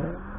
Okay.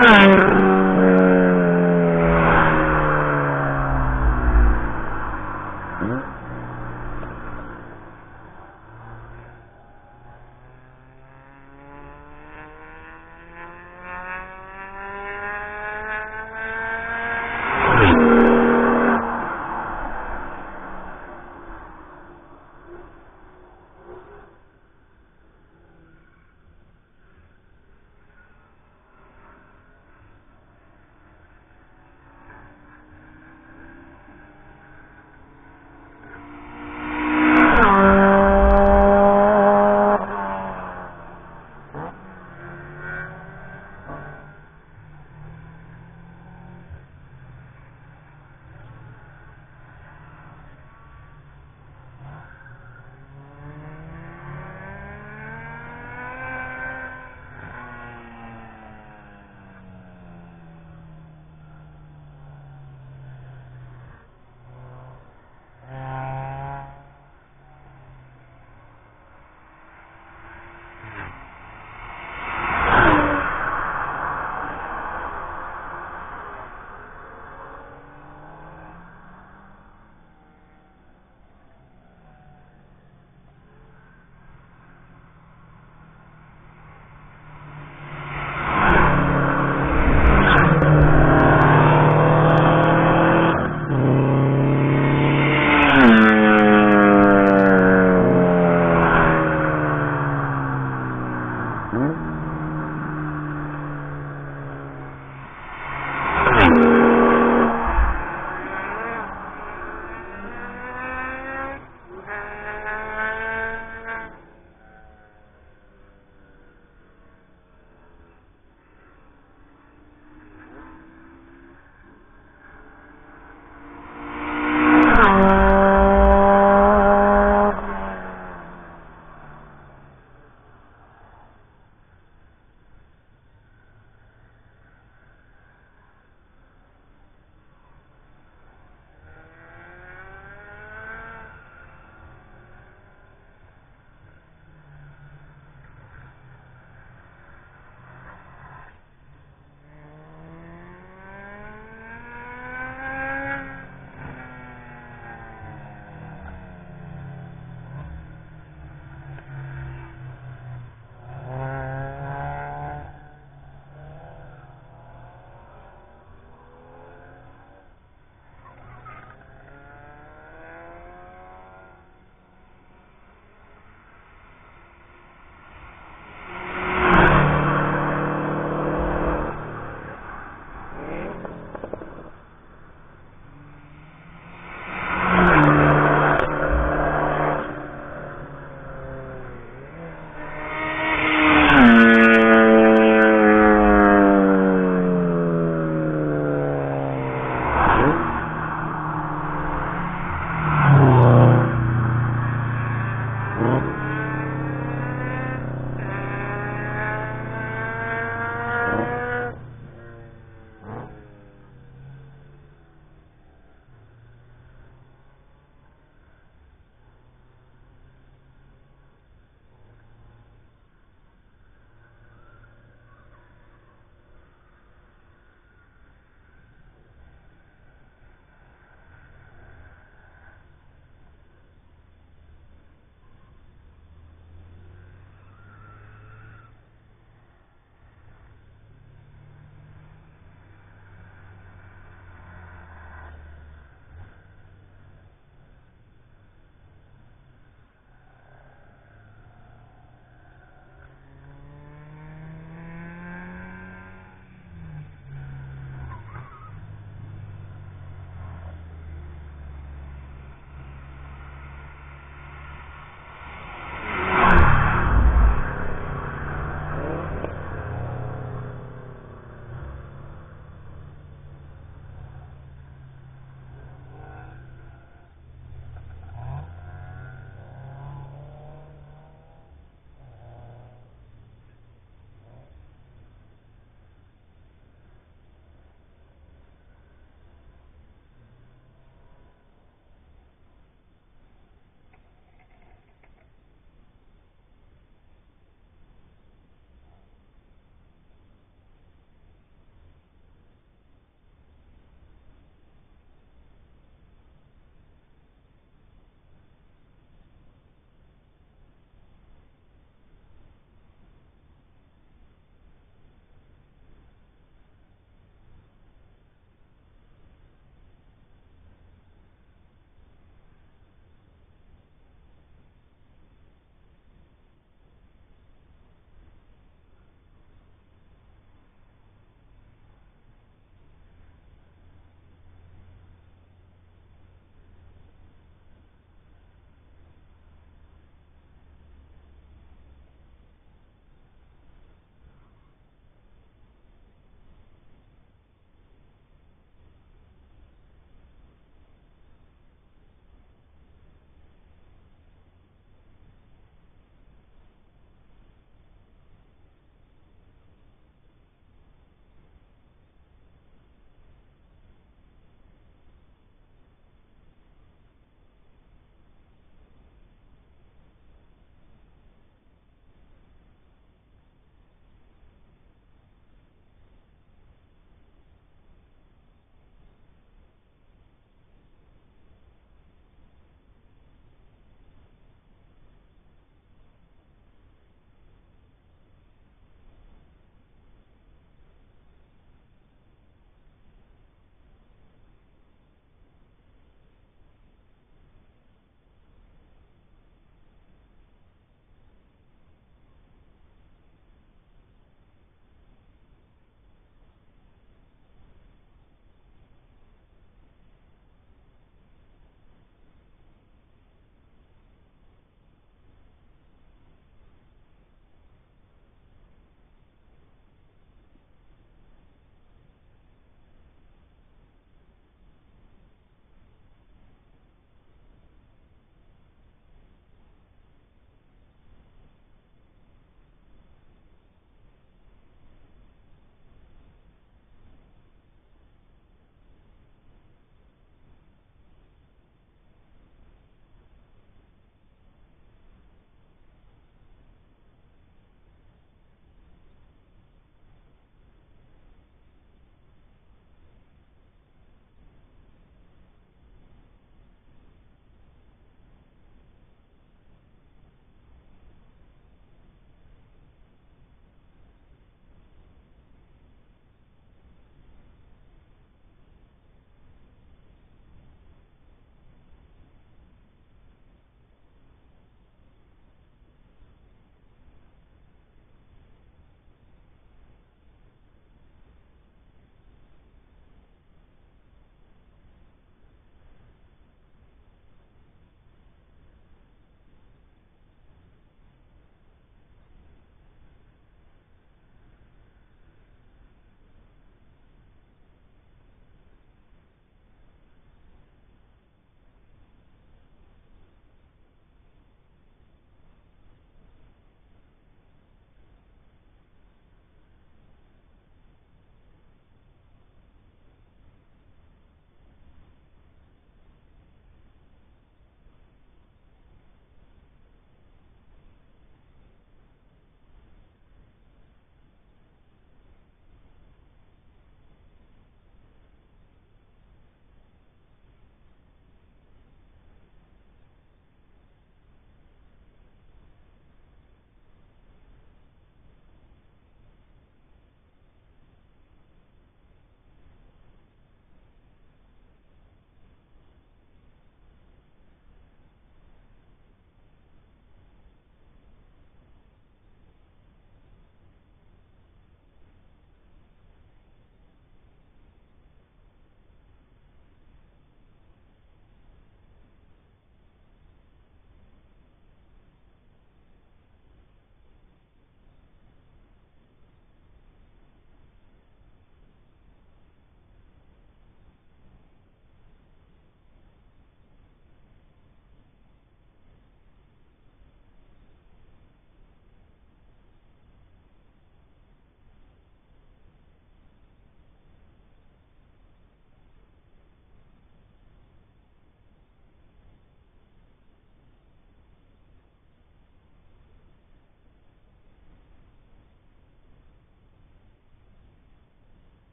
Ah.